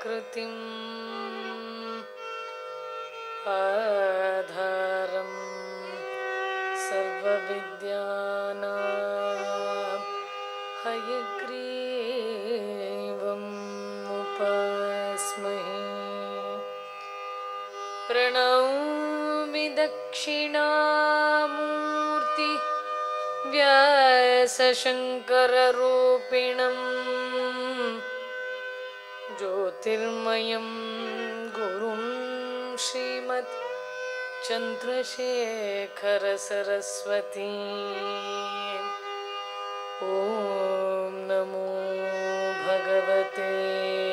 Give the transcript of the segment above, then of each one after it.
कृतिम् अधरम् सर्वविद्याना हयिग्रीवमुपस्महे प्रणौमि दक्षिणामूर्ति व्यासशङ्कररूप गुरुं श्रीमत् चन्द्रशेखरसरस्वती ॐ नमो भगवते।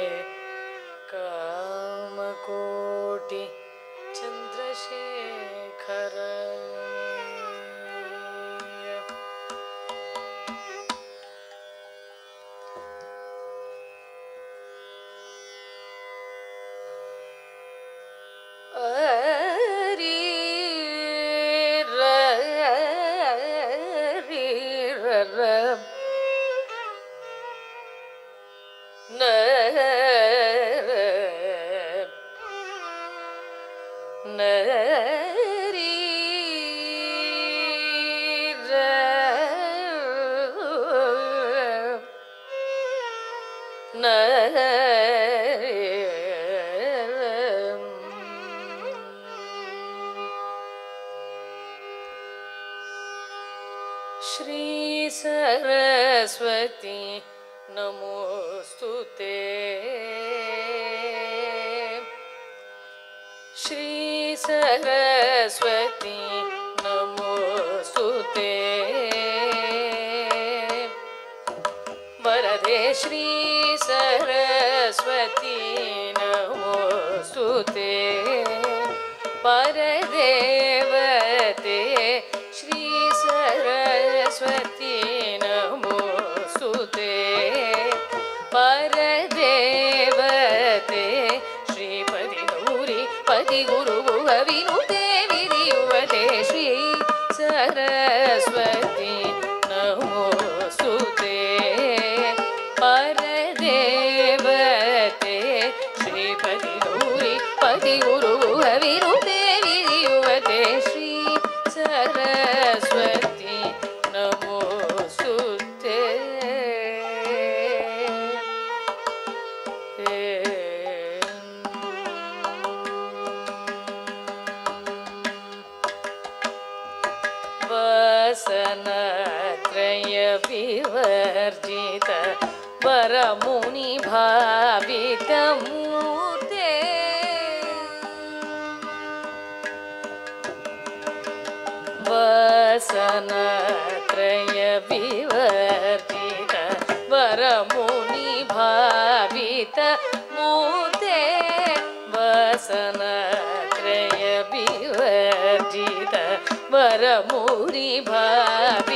मूरि भाव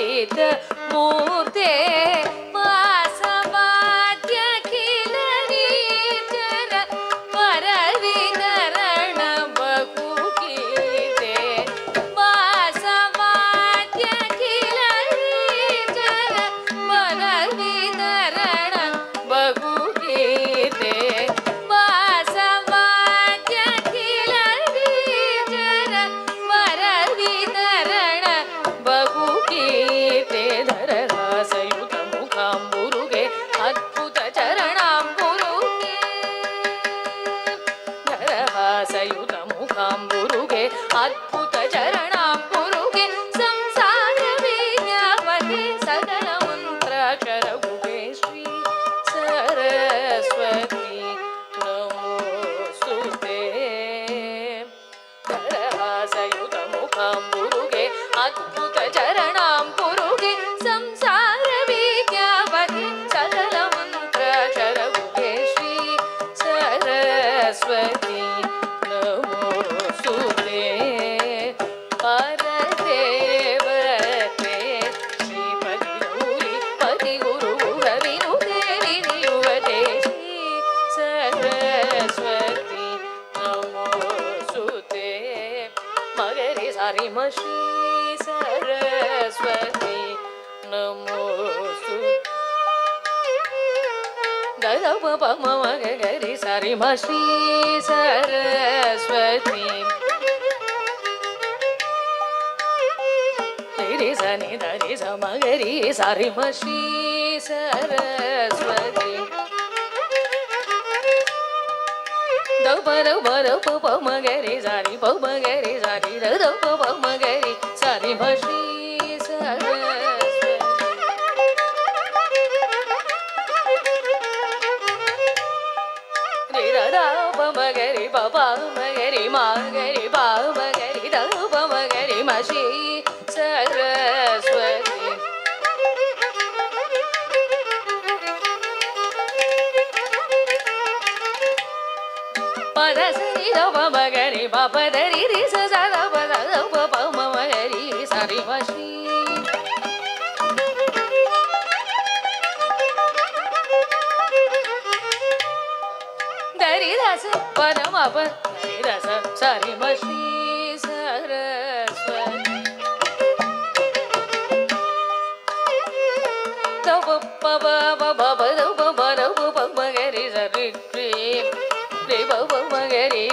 பவ மகரே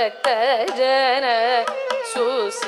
beklerene sus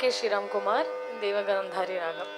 के श्रीराम कुमार देवगंधारी रागम।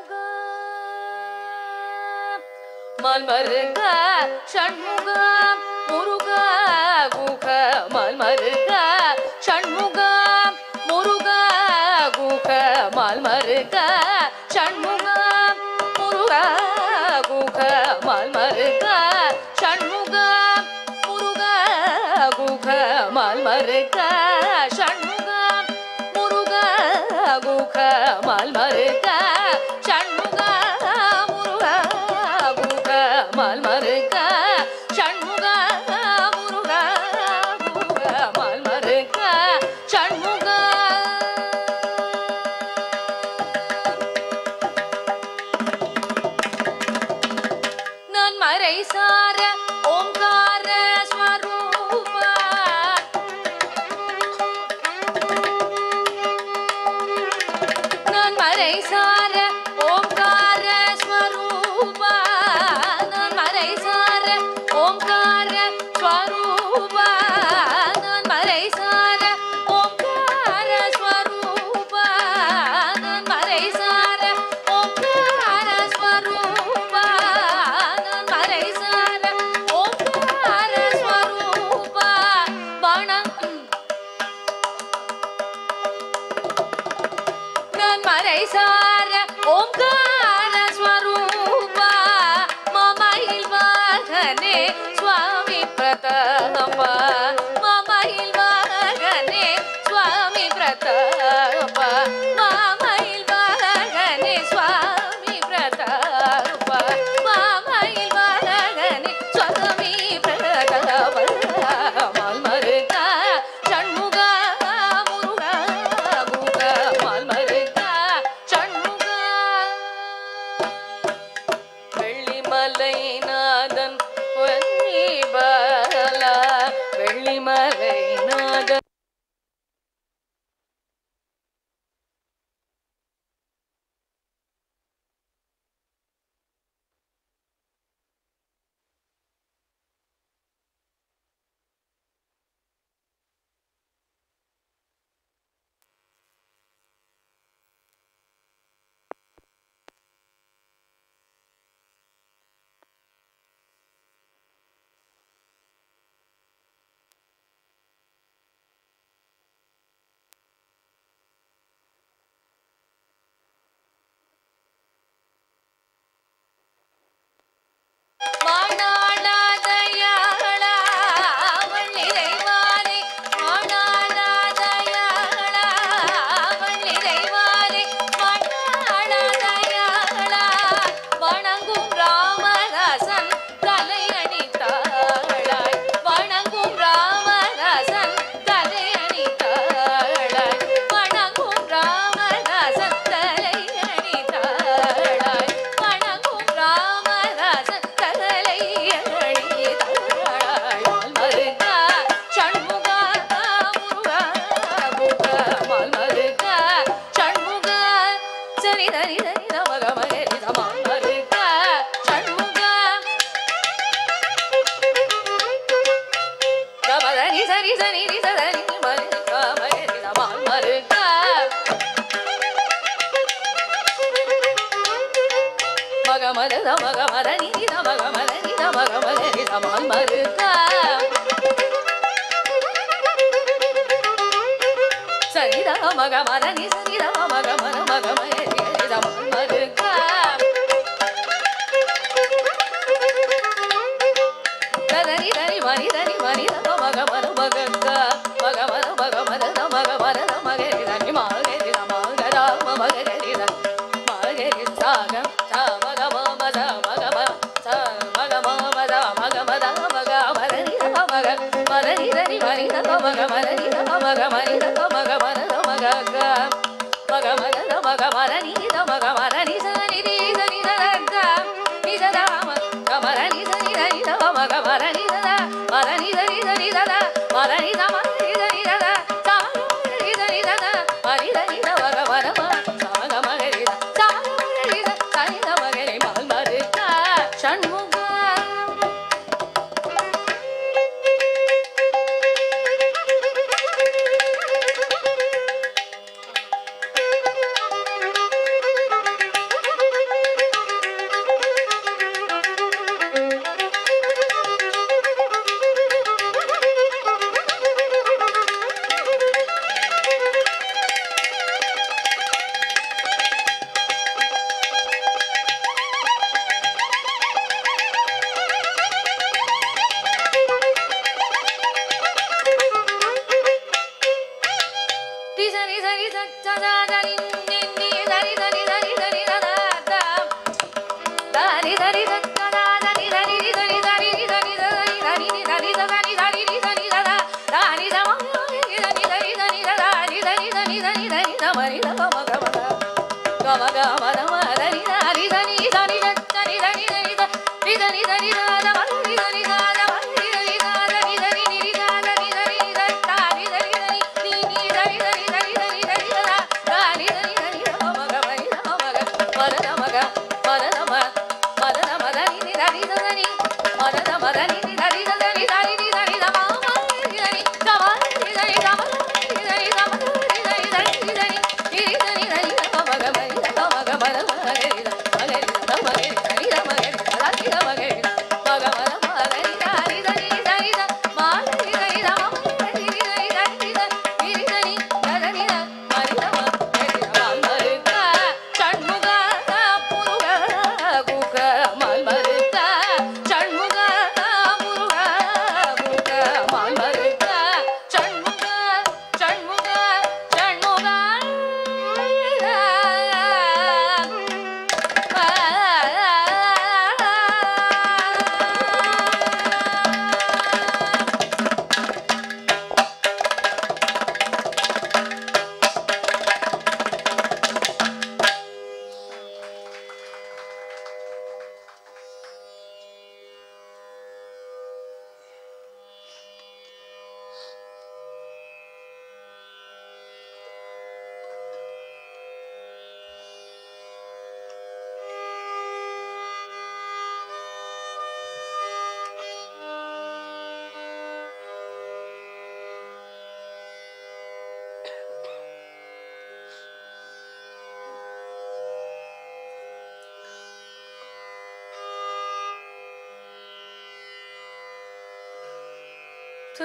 மல்மருக சண்முக முருக குக மல்மருக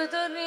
تضر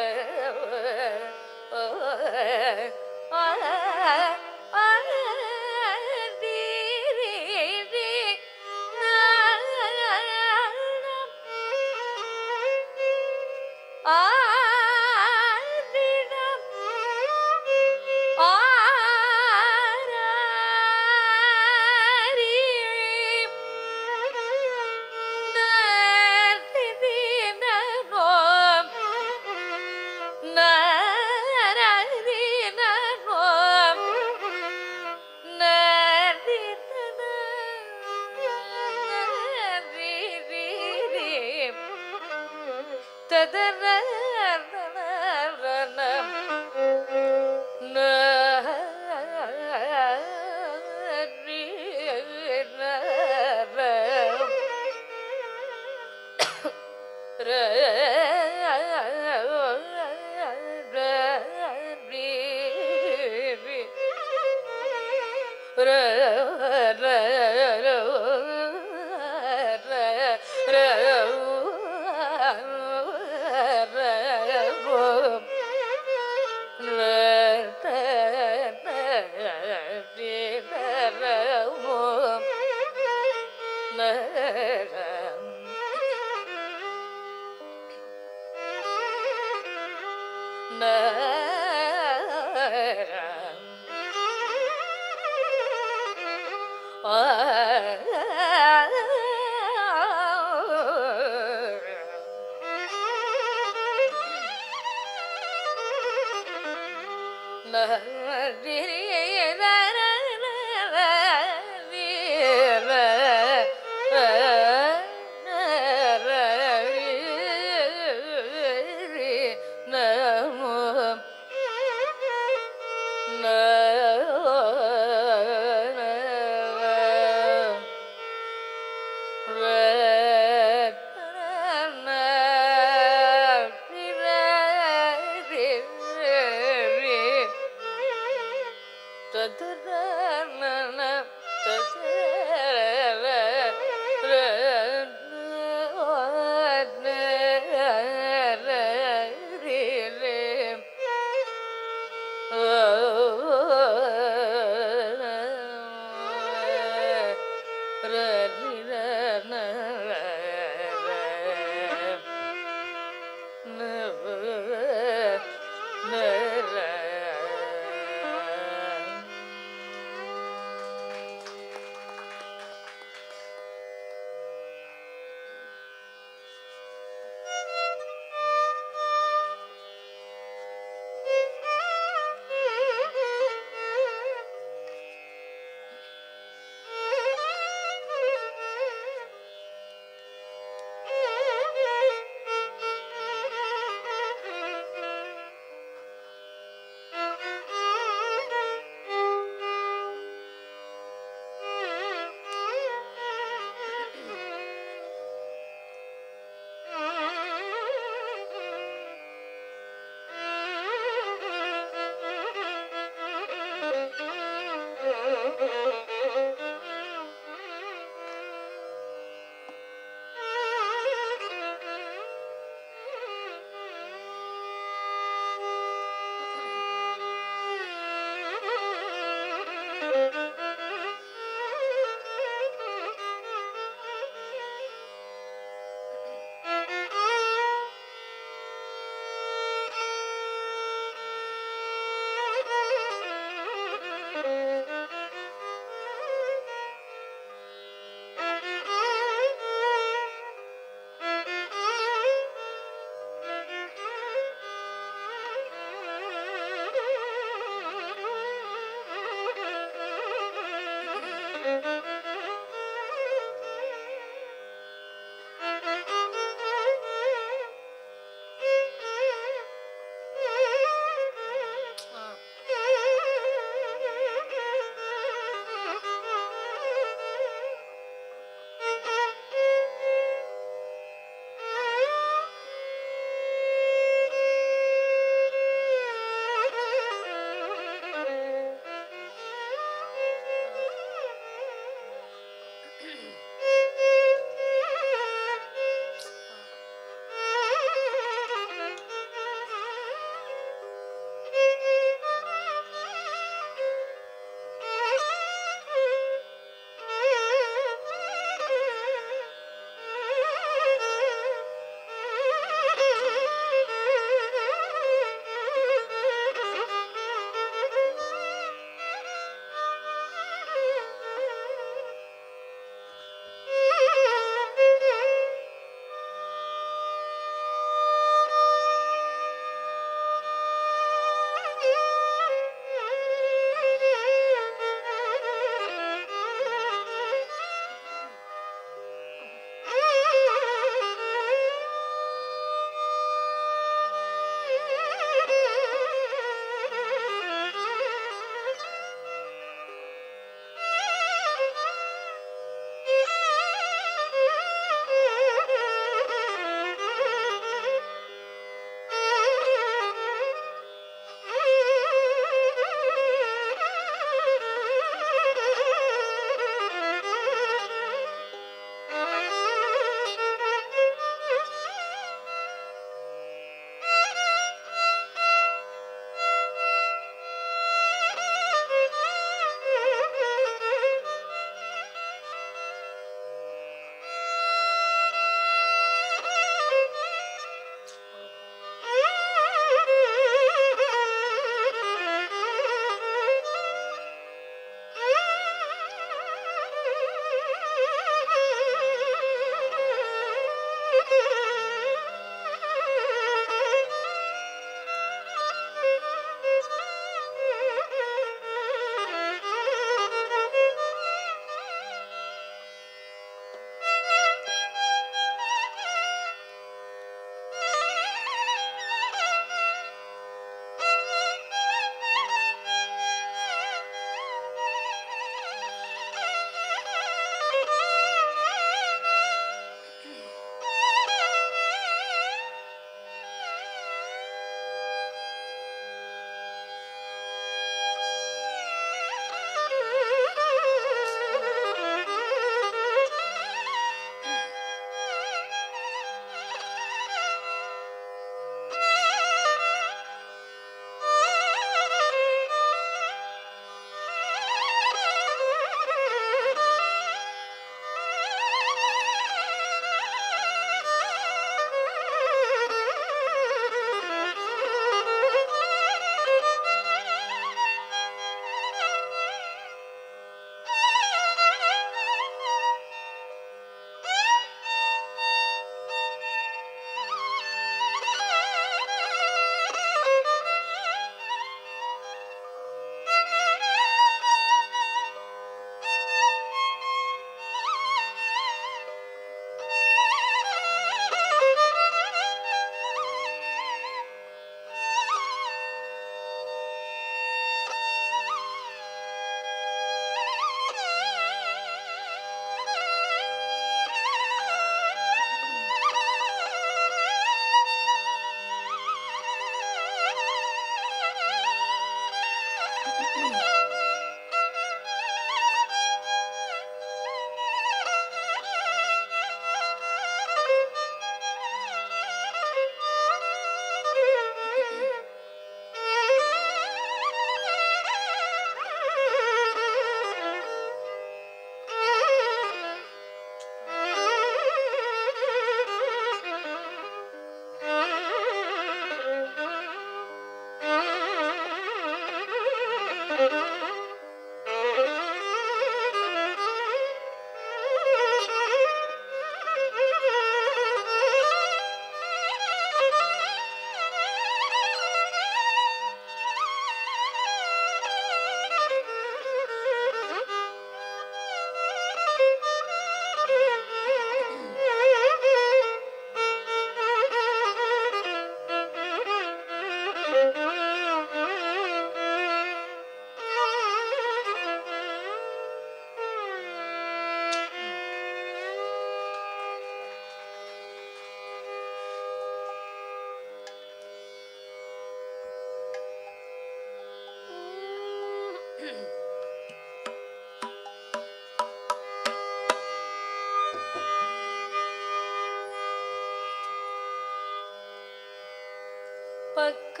பக்க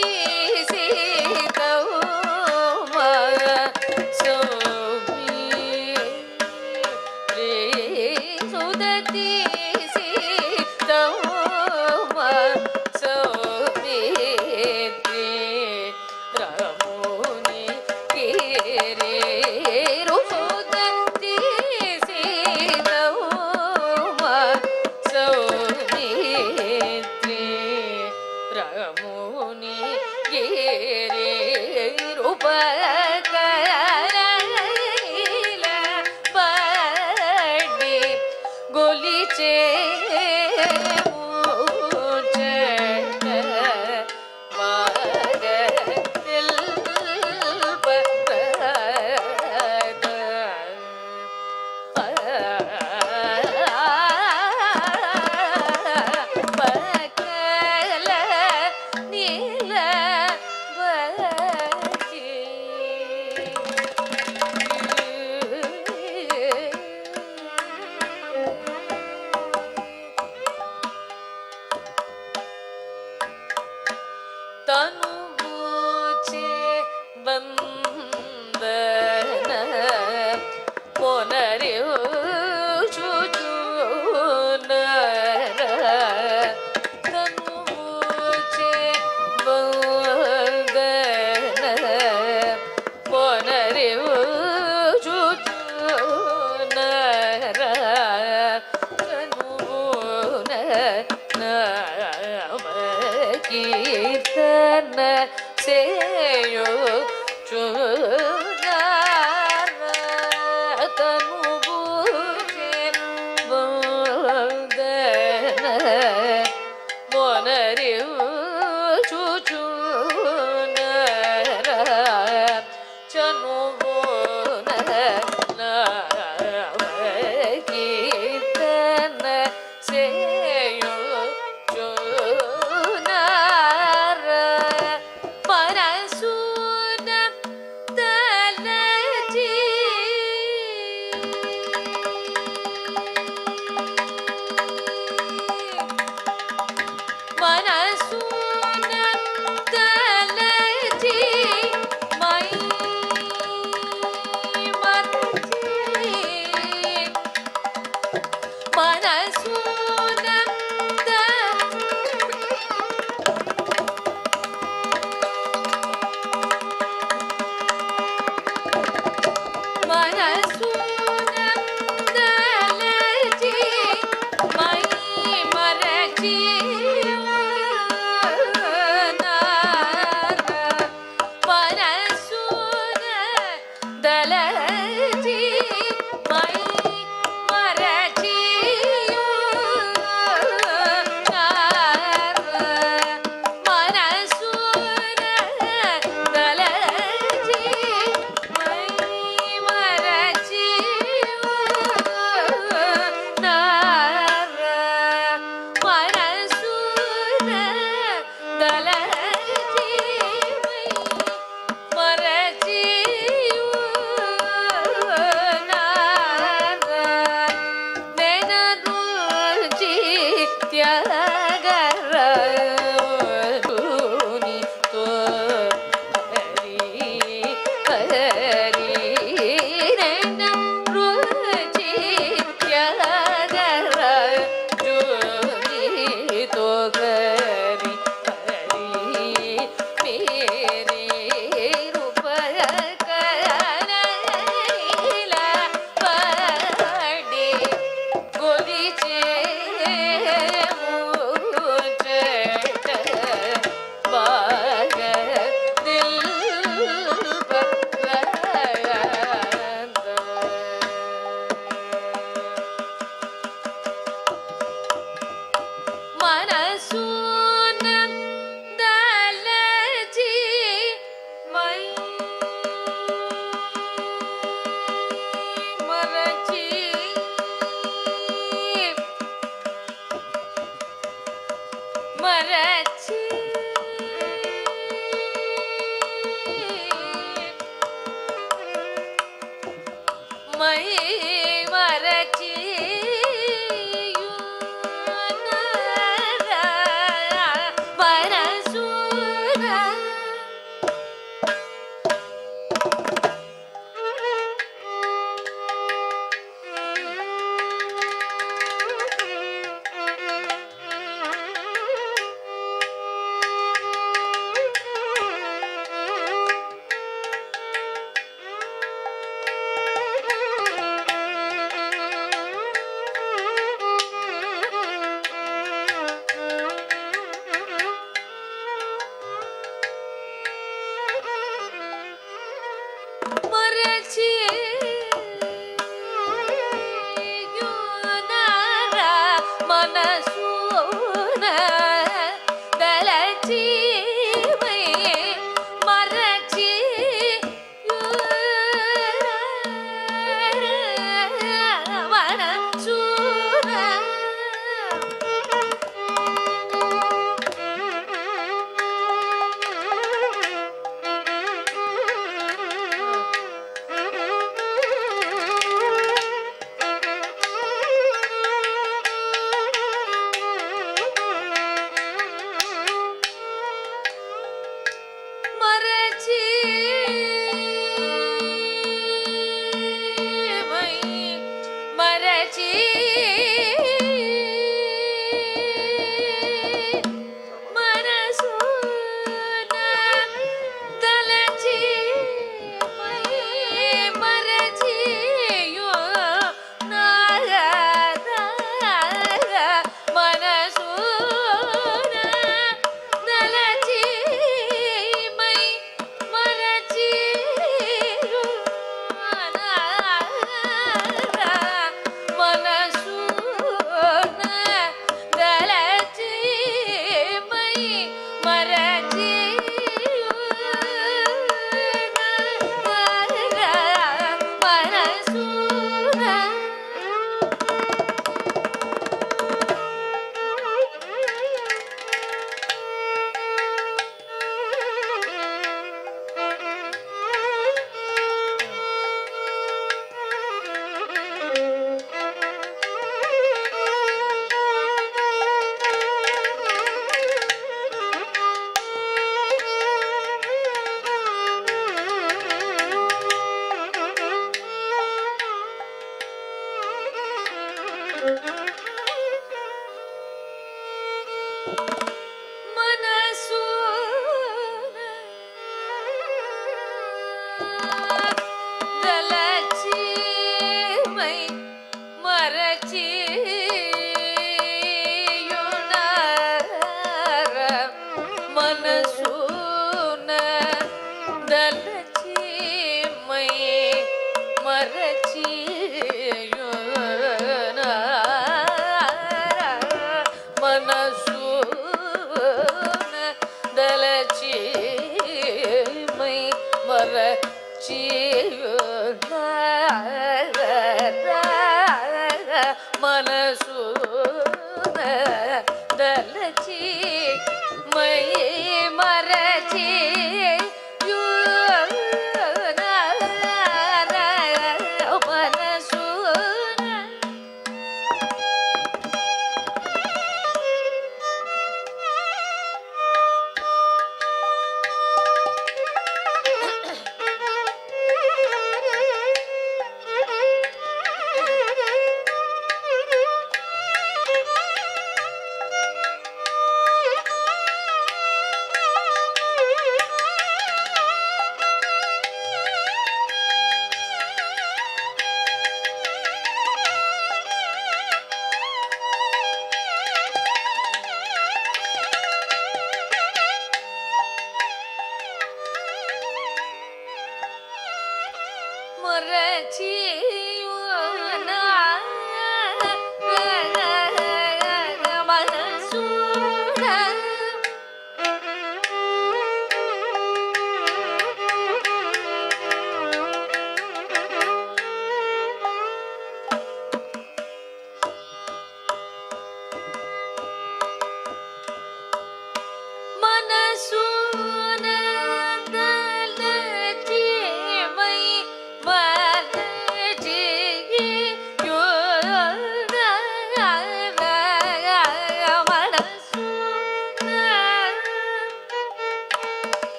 Hare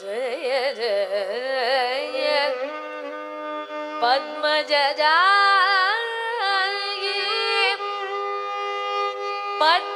जय जय पद्मजजाये पद्मजजाये